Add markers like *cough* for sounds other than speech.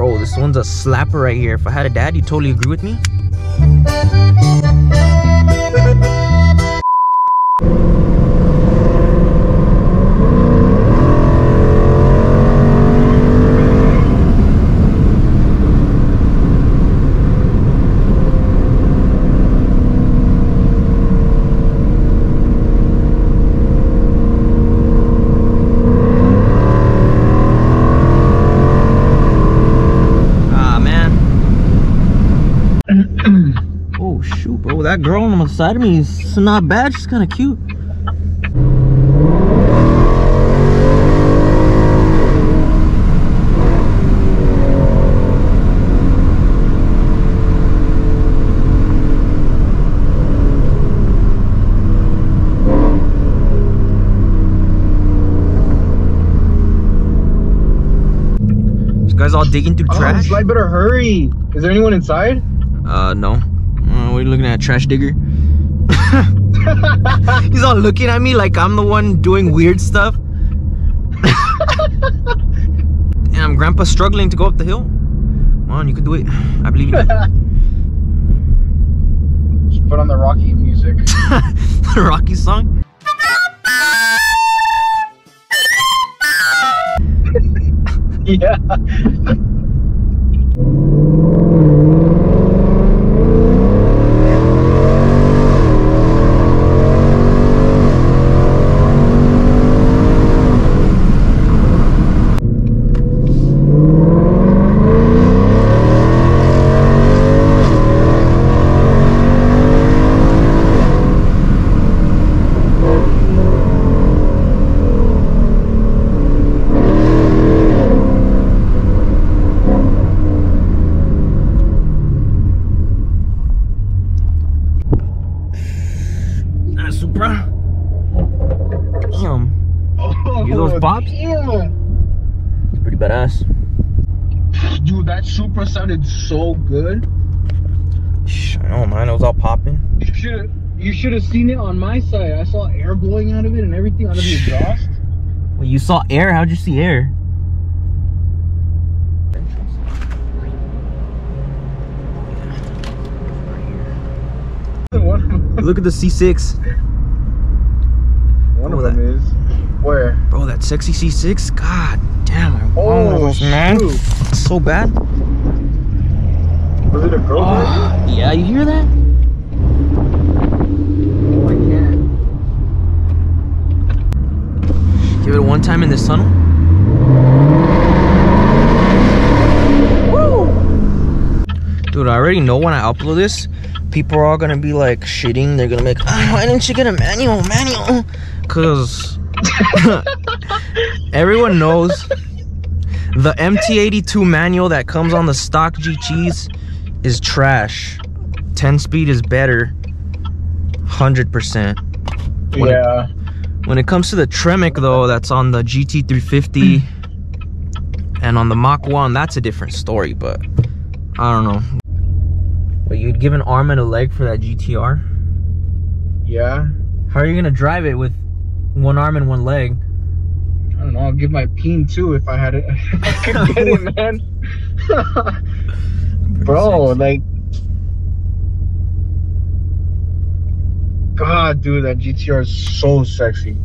Bro, this one's a slapper right here. If I had a dad, you totally agree with me? Ah, man. oh, shoot. That girl on the side of me is not bad. She's kind of cute. Guy's all digging through Oh, trash. so I better hurry. Is there anyone inside? Uh, no. Uh, we're looking at a trash digger. *laughs* He's all looking at me like I'm the one doing weird stuff. *laughs* Damn, Grandpa's struggling to go up the hill. Come on, you can do it. I believe you. *laughs* Just put on the Rocky music. the Rocky song. yeah. That Supra. Damn, Oh, You those pops? damn. it's pretty badass. Dude, that Supra sounded so good. Shh, I know, man. It was all popping. You should you should have seen it on my side. I saw air blowing out of it and everything out of the exhaust. Well, you saw air. How'd you see air? Look at the C6. *laughs* one Oh, of them that- is where? Bro, that sexy C6. God damn, I want one of Oh, those, man. So bad. Was it a girl? Oh, yeah, you hear that? Oh, I can't. Give it one time in this tunnel. Woo! Dude, I already know when I upload this, people are all gonna be like shitting. They're gonna be like, "Ah, why didn't you get a manual? Manual? Cause *laughs* everyone knows the MT82 manual that comes on the stock GTs is trash. 10 speed is better. 100%. What a- Yeah. When it comes to the Tremec though, that's on the GT350 and on the Mach 1, that's a different story, but I don't know. But you'd give an arm and a leg for that GTR? Yeah. How are you gonna drive it with one arm and one leg? I don't know. I'll give my peen too if I had it. *laughs* I could *laughs* get it, man. *laughs* Bro, like. God, dude, that GTR is so sexy.